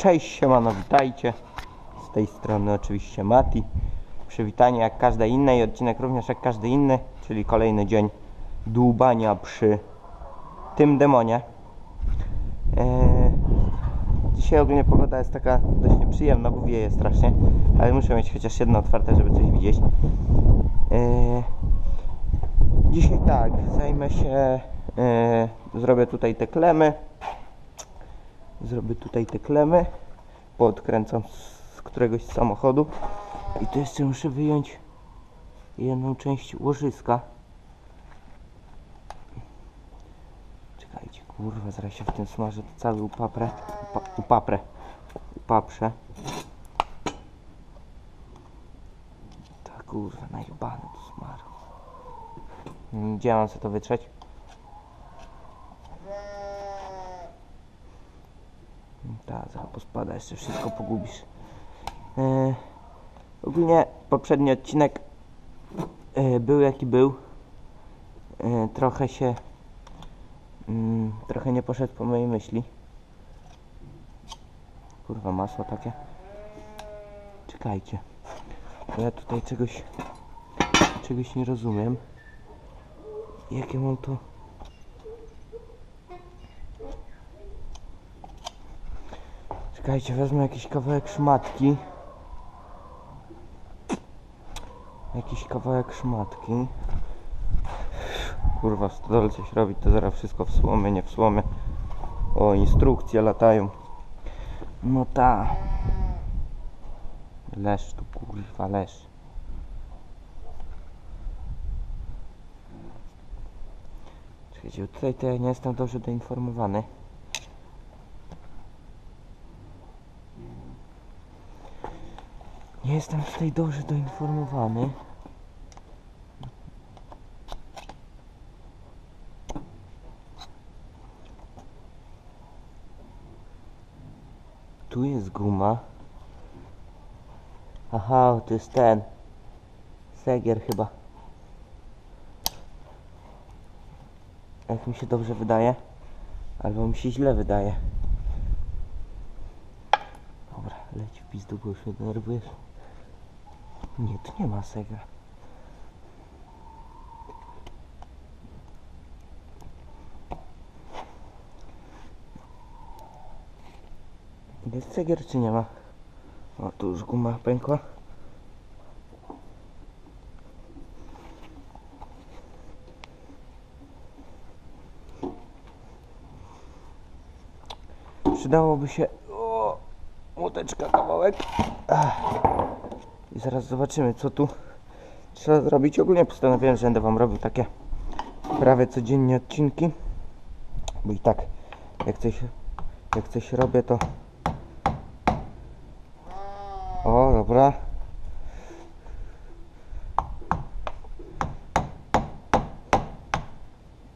Cześć, siemano, witajcie. Z tej strony oczywiście Mati. Przywitanie jak każde inne i odcinek również jak każdy inny, czyli kolejny dzień dłubania przy tym demonie. Eee, dzisiaj ogólnie pogoda jest taka dość nieprzyjemna, bo wieje strasznie, ale muszę mieć chociaż jedno otwarte, żeby coś widzieć. Eee, dzisiaj tak, zajmę się, eee, zrobię tutaj te klemy. Zrobię tutaj te klemy, podkręcam z któregoś samochodu i tu jeszcze muszę wyjąć jedną część łożyska. Czekajcie, kurwa, zaraz się w tym smażę, to cały upaprę, upa, upaprę, upaprze. Tak, kurwa, najebany tu smarł. Gdzie mam sobie to wytrzeć? Zaraz pospada, jeszcze wszystko pogubisz. E, ogólnie poprzedni odcinek e, był jaki był. E, trochę się mm, trochę nie poszedł po mojej myśli. Kurwa masło takie. Czekajcie. Bo ja tutaj czegoś czegoś nie rozumiem. Jakie mam to Czekajcie, wezmę jakiś kawałek szmatki. Jakiś kawałek szmatki. Kurwa, w stodole coś robić, to zaraz wszystko w słomie, nie w słomie. O, instrukcje latają. No ta. Leż tu, kurwa, leż. Czekajcie, tutaj to ja nie jestem dobrze doinformowany. Nie jestem tutaj dobrze doinformowany. Tu jest guma. Aha, to jest ten. Segier chyba. Jak mi się dobrze wydaje. Albo mi się źle wydaje. Dobra, leć w pizdu, bo już mnie denerwujesz. Nie, tu nie ma sega. Jest cegier czy nie ma? O, tu już guma pękła. Przydałoby się... O, młoteczka kawałek. Ach. Zaraz zobaczymy, co tu trzeba zrobić. Ogólnie postanowiłem, że będę Wam robił takie prawie codziennie odcinki. Bo i tak, jak coś, jak coś robię, to... O, dobra.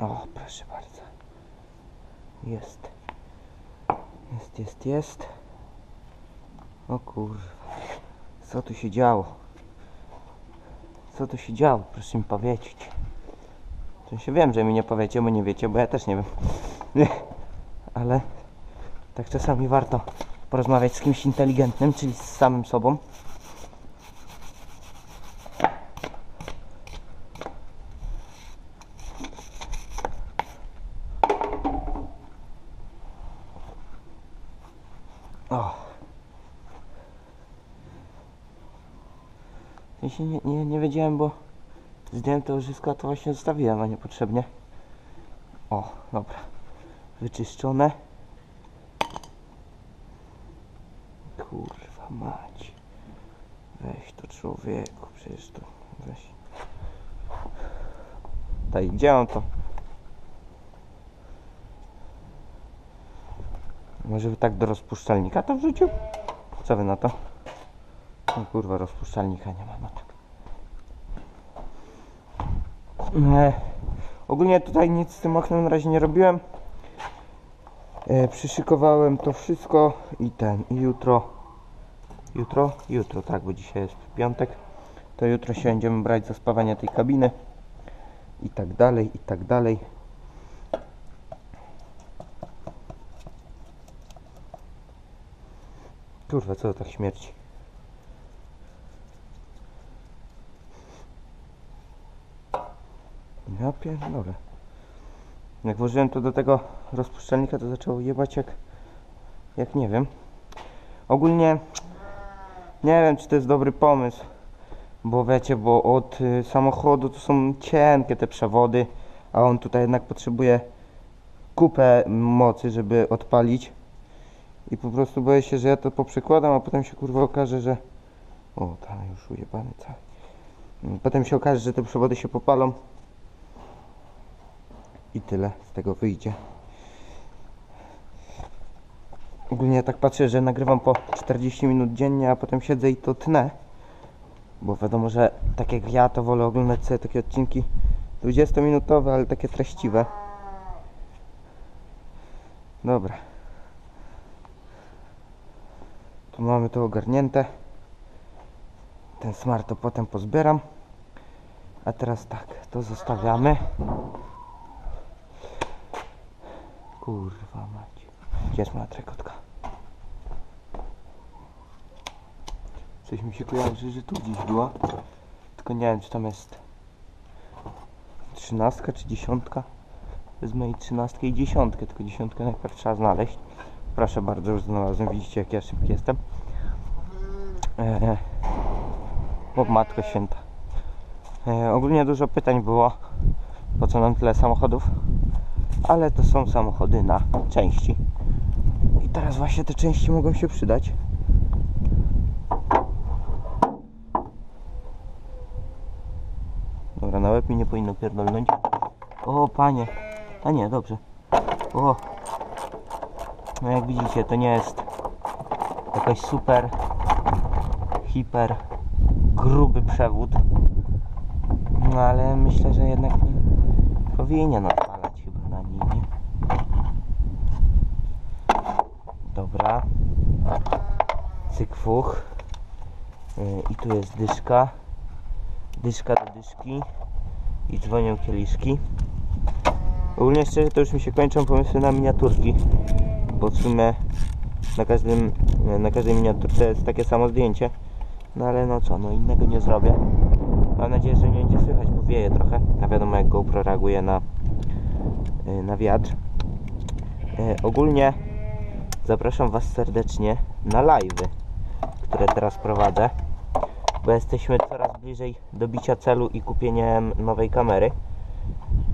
O, proszę bardzo. Jest. Jest, jest, jest. O kurwa. Co tu się działo? Co tu się działo? Proszę mi powiedzieć. To się wiem, że mi nie powiecie, bo nie wiecie, bo ja też nie wiem. Ale tak czasami warto porozmawiać z kimś inteligentnym, czyli z samym sobą. W sensie nie, nie, nie wiedziałem, bo zdjęte łożysko to właśnie zostawiłem, a niepotrzebnie. O, dobra. Wyczyszczone. Kurwa mać. Weź to człowieku, przecież to weź. Daj, gdzie to? Może by tak do rozpuszczalnika to wrzucił? Co wy na to? O kurwa, rozpuszczalnika nie ma, no tak. E, ogólnie tutaj nic z tym oknem na razie nie robiłem. E, przyszykowałem to wszystko i ten, i jutro, jutro, jutro, tak, bo dzisiaj jest piątek, to jutro się będziemy brać za spawanie tej kabiny i tak dalej, i tak dalej. Kurwa, co to tak śmierci? Ja pierdolę. Jak włożyłem to do tego rozpuszczalnika, to zaczęło jebać jak... Jak nie wiem. Ogólnie... Nie wiem, czy to jest dobry pomysł. Bo wiecie, bo od y, samochodu to są cienkie te przewody, a on tutaj jednak potrzebuje kupę mocy, żeby odpalić. I po prostu boję się, że ja to poprzekładam, a potem się kurwa okaże, że... O, tam już ujebany cały. Mm, Potem się okaże, że te przewody się popalą. I tyle z tego wyjdzie. Ogólnie ja tak patrzę, że nagrywam po 40 minut dziennie, a potem siedzę i to tnę. Bo wiadomo, że tak jak ja, to wolę oglądać sobie takie odcinki 20-minutowe, ale takie treściwe. Dobra. Tu mamy to ogarnięte. Ten smart to potem pozbieram. A teraz tak, to zostawiamy. Kurwa mać. Gdzie jest moja trekotka? Coś mi się kojarzy, że tu gdzieś była. Tylko nie wiem, czy tam jest trzynastka czy dziesiątka. Wezmę i trzynastkę i dziesiątkę, tylko dziesiątkę najpierw trzeba znaleźć. Proszę bardzo, już znalazłem. Widzicie, jak ja szybki jestem. Eee, o matko święta. Eee, ogólnie dużo pytań było, po co nam tyle samochodów. Ale to są samochody na części. I teraz właśnie te części mogą się przydać. Dobra, na łeb mi nie powinno pierdolnąć. O, panie. A nie, dobrze. O. No jak widzicie, to nie jest jakoś super, hiper, gruby przewód. No ale myślę, że jednak nie powinien odpalać chyba na nim, nie? Dobra. Cykfuch. Yy, I tu jest dyszka. Dyszka do dyszki. I dzwonią kieliszki. Ogólnie szczerze to już mi się kończą pomysły na miniaturki. Bo w sumie na każdym, na każdej miniaturce jest takie samo zdjęcie. No ale no co, no innego nie zrobię. Mam nadzieję, że nie będzie słychać, bo wieje trochę. A wiadomo jak GoPro reaguje na, y, na wiatr. Y, Ogólnie zapraszam Was serdecznie na live'y, które teraz prowadzę. Bo jesteśmy coraz bliżej dobicia celu i kupieniem nowej kamery.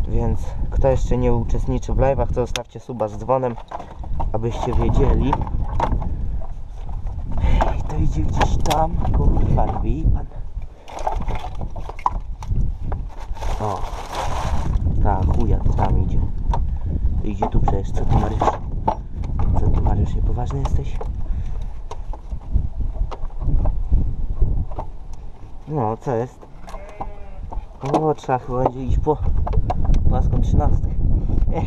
Więc kto jeszcze nie uczestniczy w live'ach, to zostawcie suba z dzwonem, abyście wiedzieli. I to idzie gdzieś tam, kurwa, wie pan. O, ta chuja to tam idzie. Idzie tu przecież, co ty Mariusz? Mariusz, niepoważny jesteś? No, co jest? O, trzeba chyba będzie iść po płaską trzynastkę. Ech.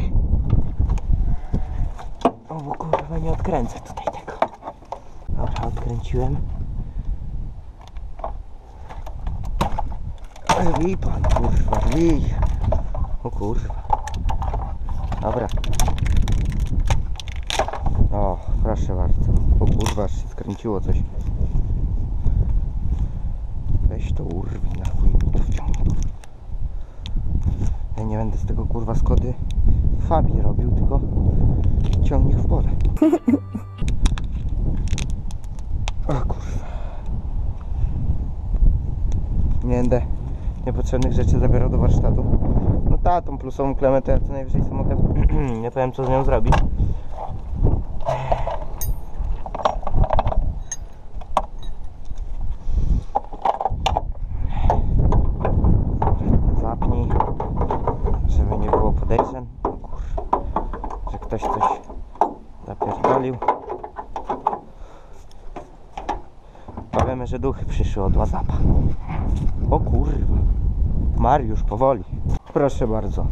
O, bo kurwa nie odkręcę tutaj tego. Dobra, odkręciłem. Rwij pan, kurwa, rwij. O kurwa. Dobra. O, proszę bardzo. O kurwa, aż się skręciło coś. Weź to urwij, na chuj mi to wciągnij. Ja nie będę z tego kurwa skody Fabii robił, tylko ciągnik w pole. O kurwa. Nie będę niepotrzebnych rzeczy zabierał do warsztatu. No ta, tą plusową to ja co najwyżej sam mogę... nie powiem co z nią zrobić. Zapnij, żeby nie było podejrzeń, o kur- że ktoś coś zapierdolił. Powiemy, że duchy przyszły od Łazapa. O kurwa. Mariusz, powoli. Proszę bardzo.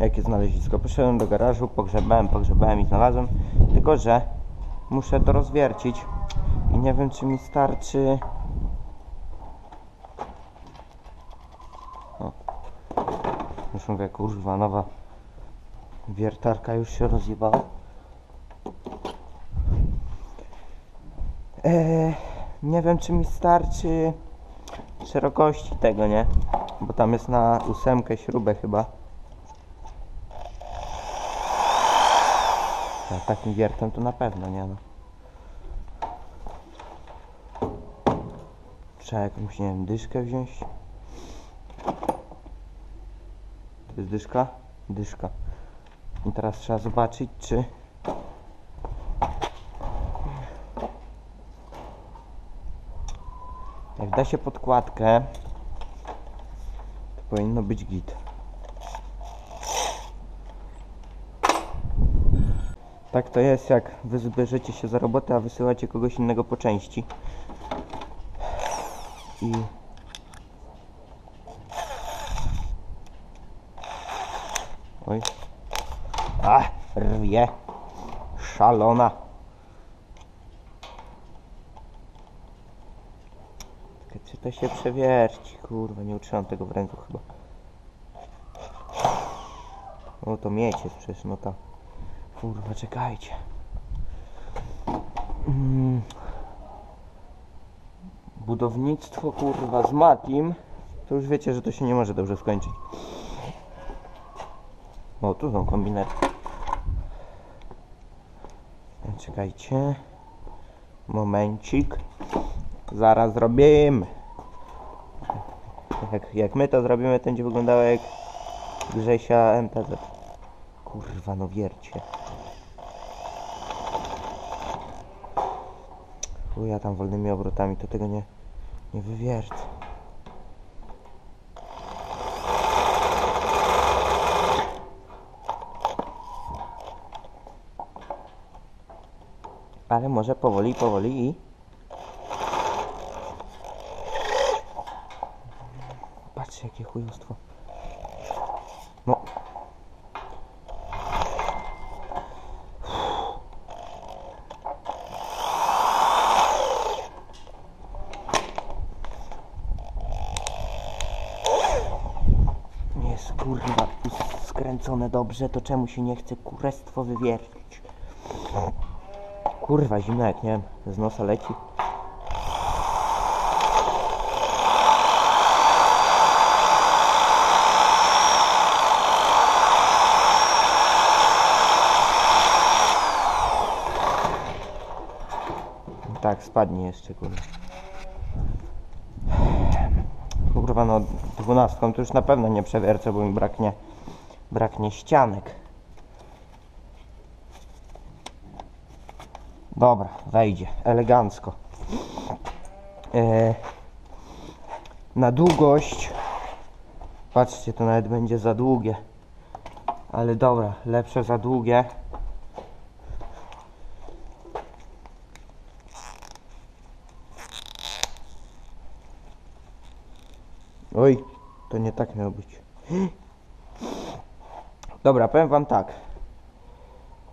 Jakie znalezisko? Poszedłem do garażu, pogrzebałem, pogrzebałem i znalazłem. Tylko, że muszę to rozwiercić. I nie wiem, czy mi starczy... O. Już mówię, kurwa, nowa wiertarka już się rozjebała. Nie wiem czy mi starczy szerokości tego, nie? Bo tam jest na ósemkę śrubę chyba. A takim wiertem to na pewno nie no. Trzeba jakąś, nie wiem, dyszkę wziąć. To jest dyszka? Dyszka. I teraz trzeba zobaczyć, czy... Jak da się podkładkę, to powinno być git. Tak to jest, jak wy zbierzecie się za robotę, a wysyłacie kogoś innego po części. I Oj. A, rwie. Szalona. Czy to się przewierci? Kurwa, nie utrzymam tego w ręku chyba. O, to mieć jest przecież, no to. Kurwa, czekajcie. Mm. Budownictwo, kurwa, z Matim. To już wiecie, że to się nie może dobrze skończyć. O, tu są kombinety. Czekajcie. Momencik. Zaraz zrobimy. Jak, jak my to zrobimy, to będzie wyglądało jak Grzesia MPZ. Kurwa, no wiercie. Chuja tam wolnymi obrotami, to tego nie, nie wywiercę. Ale może powoli, powoli i... Patrzcie jakie chujostwo. No. Jest kurwa skręcone dobrze, to czemu się nie chce kurestwo wywiercić? Kurwa, zimno jak nie wiem, z nosa leci. Tak, spadnie jeszcze, kurwa. Kurwa, no dwunastką to już na pewno nie przewiercę, bo mi braknie, braknie ścianek. Dobra, wejdzie, elegancko. E, na długość, patrzcie, to nawet będzie za długie. Ale dobra, lepsze za długie. Oj, to nie tak miało być. Dobra, powiem wam tak.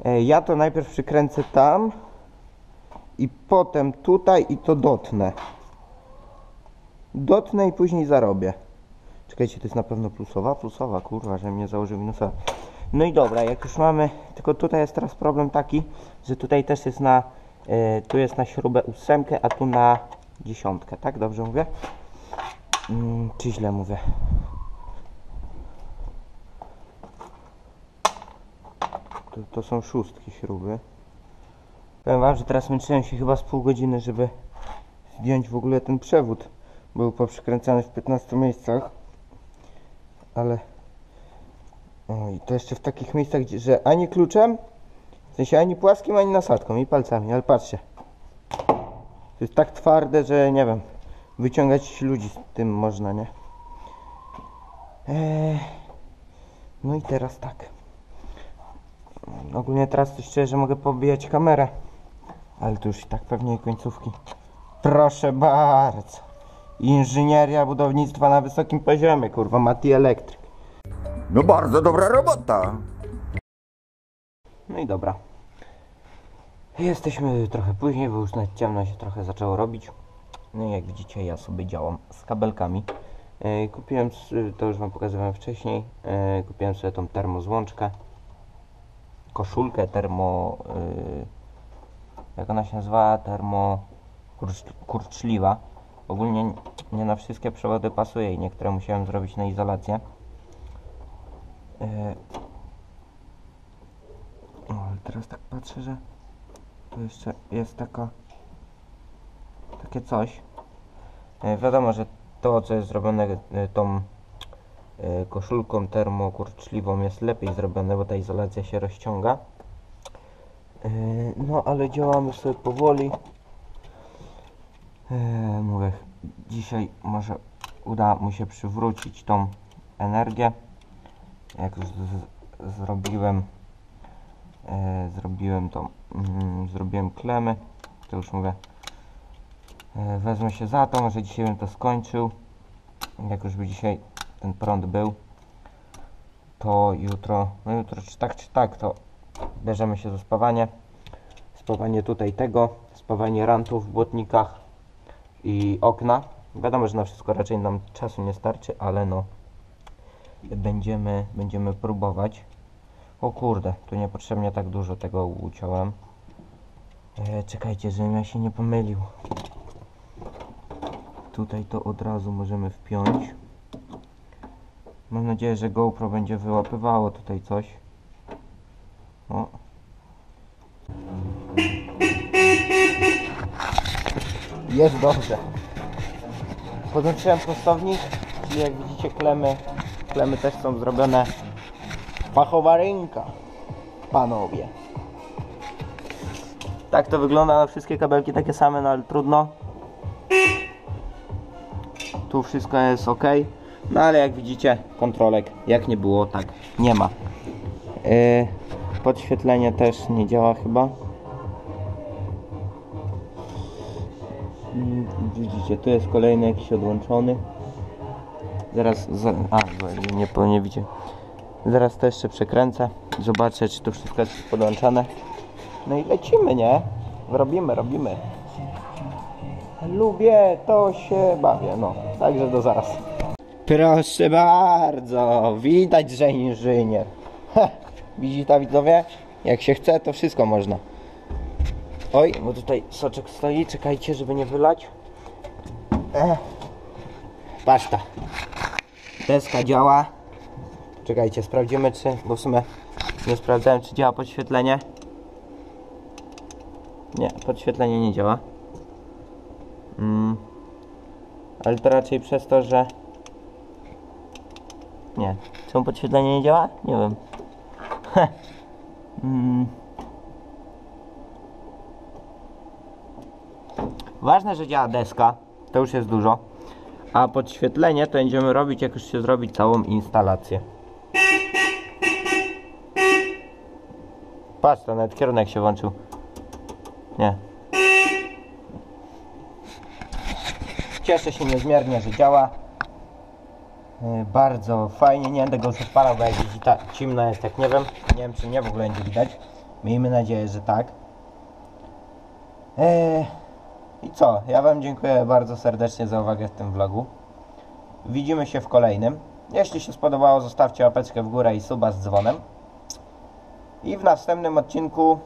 E, Ja to najpierw przykręcę tam i potem tutaj i to dotnę. Dotnę i później zarobię. Czekajcie, to jest na pewno plusowa? Plusowa, kurwa, że mnie założył minusowa. No i dobra, jak już mamy, tylko tutaj jest teraz problem taki, że tutaj też jest na, e, tu jest na śrubę ósemkę, a tu na dziesiątkę, tak? Dobrze mówię? Mm, czy źle mówię? To, to są szóstki śruby. Powiem wam, że teraz męczyłem się chyba z pół godziny, żeby zdjąć w ogóle ten przewód. Był poprzykręcany w 15 miejscach. Ale... Oj, to jeszcze w takich miejscach, gdzie, że ani kluczem, w sensie ani płaskim, ani nasadką i palcami, ale patrzcie. To jest tak twarde, że nie wiem, wyciągać ludzi z tym można, nie? Eee, no i teraz tak. Ogólnie teraz to szczerze mogę pobijać kamerę. Ale to już i tak pewnie końcówki. Proszę bardzo. Inżynieria budownictwa na wysokim poziomie, kurwa, Mati Elektryk. No bardzo dobra robota. No i dobra. Jesteśmy trochę później, bo już na ciemno się trochę zaczęło robić. No i jak widzicie, ja sobie działam z kabelkami. E, Kupiłem, to już Wam pokazywałem wcześniej, e, kupiłem sobie tą termozłączkę, koszulkę termo, e, jak ona się nazywa, termo, kurcz, kurczliwa. Ogólnie nie na wszystkie przewody pasuje i niektóre musiałem zrobić na izolację. E, o, ale teraz tak patrzę, że tu jeszcze jest taka takie coś. E, wiadomo, że to co jest zrobione tą koszulką termokurczliwą jest lepiej zrobione, bo ta izolacja się rozciąga. E, No ale działamy sobie powoli. E, Mówię, dzisiaj może uda mu się przywrócić tą energię. Jak już zrobiłem e, zrobiłem tą mm, zrobiłem klemy, to już mówię e, wezmę się za to, może dzisiaj bym to skończył. Jak już by dzisiaj ten prąd był, to jutro, no jutro czy tak czy tak, to bierzemy się za spawanie. Spawanie tutaj tego, spawanie rantów w błotnikach i okna. Wiadomo, że na wszystko raczej nam czasu nie starczy, ale no będziemy, będziemy próbować. O kurde, tu niepotrzebnie tak dużo tego uciąłem. E, czekajcie, żebym ja się nie pomylił. Tutaj to od razu możemy wpiąć. Mam nadzieję, że GoPro będzie wyłapywało tutaj coś. O. Jest dobrze. Podłączyłem prostownik, czyli jak widzicie klemy, klemy też są zrobione fachowa ręka, panowie. Tak to wygląda, no wszystkie kabelki takie same, no ale trudno. Tu wszystko jest ok. No ale jak widzicie, kontrolek jak nie było, tak nie ma. Yy, podświetlenie też nie działa chyba. Mm, Widzicie, tu jest kolejny jakiś odłączony. Zaraz, za, a, nie, nie widzicie. Zaraz to jeszcze przekręcę. Zobaczę, czy to wszystko jest podłączane. No i lecimy, nie? Robimy, robimy. Lubię, to się bawię, no. Także do zaraz. Proszę bardzo, widać, że inżynier. Heh, widzi ta widzowie? Jak się chce, to wszystko można. Oj, bo tutaj soczek stoi, czekajcie, żeby nie wylać. Ech. Paszta. Deska działa. Czekajcie, sprawdzimy czy, bo w sumie nie sprawdzałem czy działa podświetlenie. Nie, podświetlenie nie działa. Mm. Ale to raczej przez to, że... Nie. Czemu podświetlenie nie działa? Nie wiem. Mm. Ważne, że działa deska. To już jest dużo. A podświetlenie to będziemy robić, jak już się zrobi całą instalację. Patrz, to nawet kierunek się włączył. Nie. Cieszę się niezmiernie, że działa. Yy, Bardzo fajnie, nie będę go już odpalał, bo jak widzi ta ciemno jest, jak nie wiem. Nie wiem, czy mnie w ogóle będzie widać. Miejmy nadzieję, że tak. Eee, I co? Ja Wam dziękuję bardzo serdecznie za uwagę w tym vlogu. Widzimy się w kolejnym. Jeśli się spodobało, zostawcie łapeczkę w górę i suba z dzwonem. I w następnym odcinku,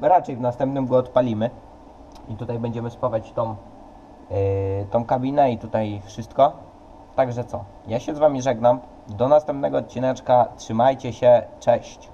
raczej w następnym go odpalimy. I tutaj będziemy spawać tą, yy, tą kabinę i tutaj wszystko. Także co? Ja się z Wami żegnam. Do następnego odcineczka. Trzymajcie się. Cześć.